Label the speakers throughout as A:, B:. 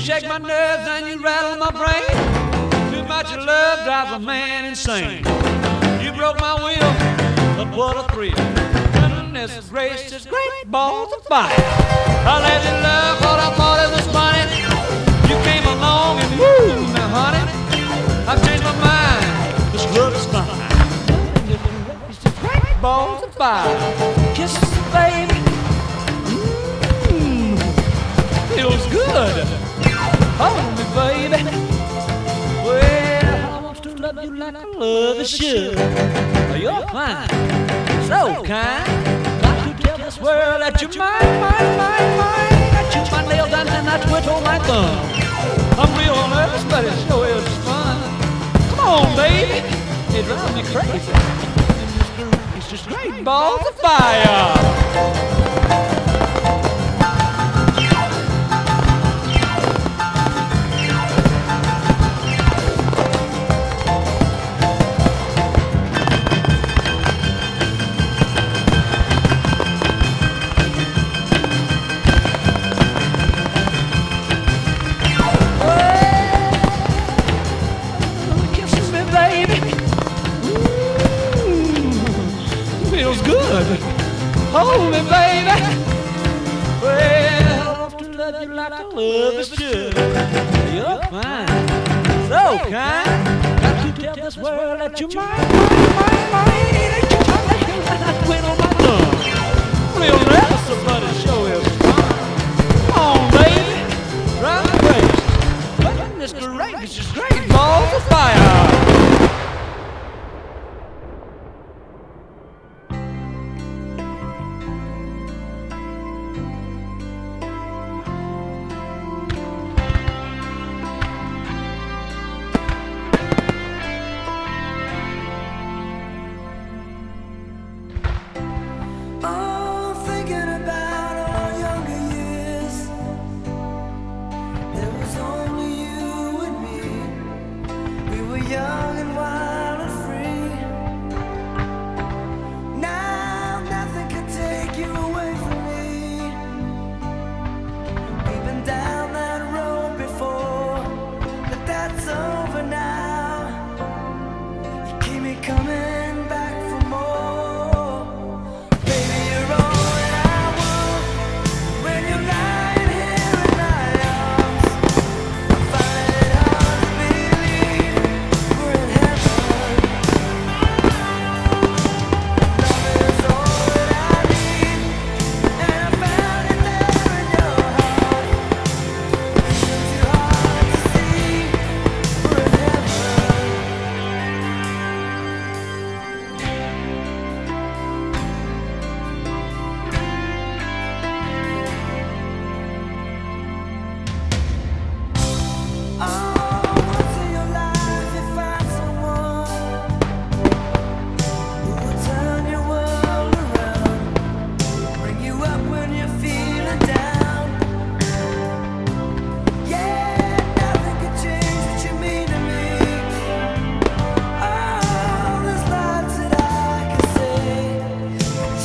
A: shake my nerves and you rattle my brain. Too much love drives a man insane. You broke my will, but what a thrill. Goodness gracious, great balls of fire. I let you love what I thought it was funny. You came along and woo, now honey, I've changed my mind. This love is fine. It's just great balls of fire. Kisses, the baby. Like I love you should. You're fine, so kind. Got to tell this world that you're mine, mine, mine, mine. I chew my nails and then I twiddle my thumb. I'm real nervous, but it sure is fun. Come on, baby. It drives me crazy. It's just great balls of fire. Hold me, baby. Well, I to love you like I love is should. You're fine, so kind. Got to tell this world that you're mine, mine, mine, mine. That you're mine, I quit on my thumb. Real but it sure is fun. Come on, baby. Drive me crazy. Goodness gracious, great balls of fire.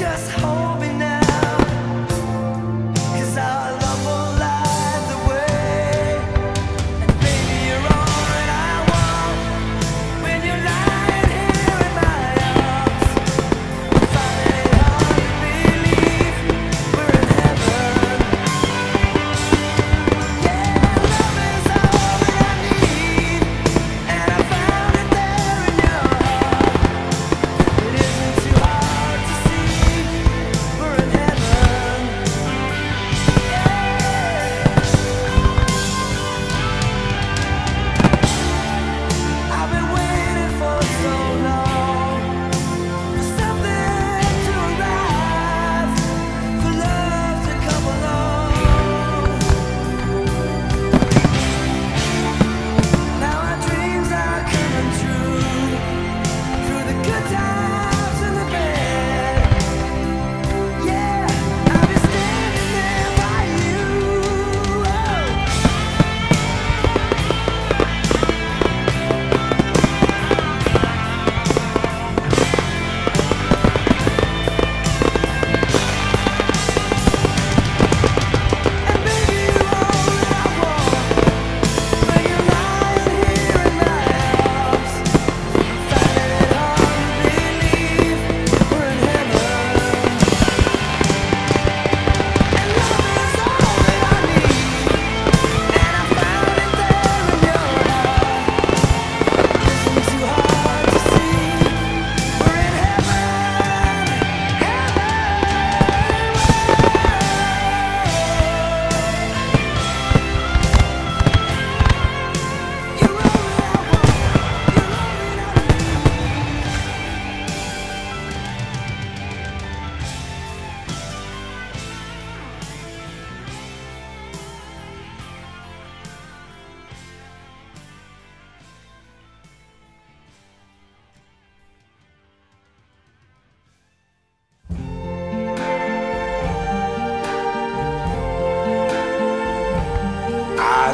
B: just hold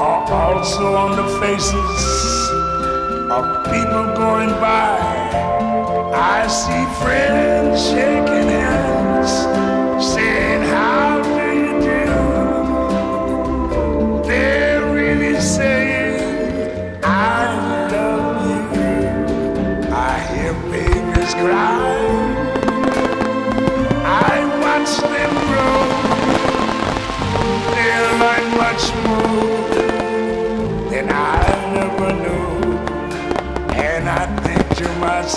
B: are also on the faces of people going by. I see friends shaking hands,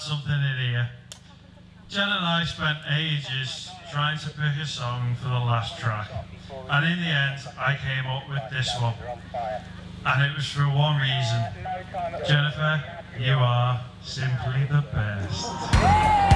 C: something in here. Jen and I spent ages trying to pick a song for the last track. And in the end, I came up with this one. And it was for one reason. Jennifer, you are simply the best.